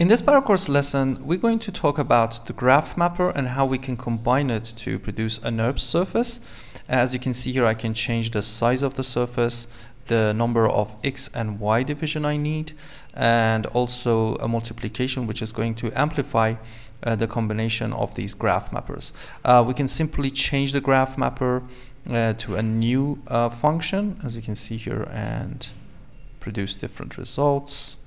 In this Paracourse lesson, we're going to talk about the graph mapper and how we can combine it to produce a NURBS surface. As you can see here, I can change the size of the surface, the number of x and y division I need, and also a multiplication which is going to amplify uh, the combination of these graph mappers. Uh, we can simply change the graph mapper uh, to a new uh, function, as you can see here, and produce different results.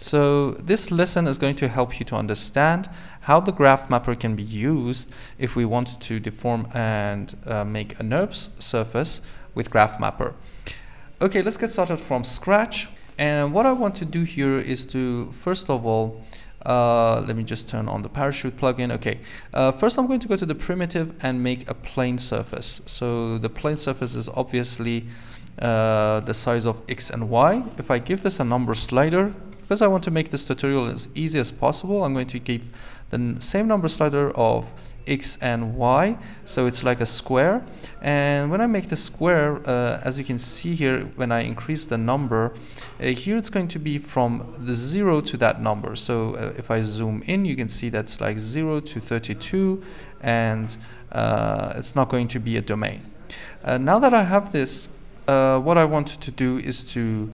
So this lesson is going to help you to understand how the graph mapper can be used if we want to deform and uh, make a NURBS surface with graph mapper. Okay, let's get started from scratch. And what I want to do here is to, first of all, uh, let me just turn on the parachute plugin. Okay, uh, first I'm going to go to the primitive and make a plane surface. So the plane surface is obviously uh, the size of x and y. If I give this a number slider, because I want to make this tutorial as easy as possible, I'm going to give the same number slider of x and y so it's like a square. And when I make the square uh, as you can see here when I increase the number uh, here it's going to be from the 0 to that number. So uh, if I zoom in you can see that's like 0 to 32 and uh, it's not going to be a domain. Uh, now that I have this uh, what I want to do is to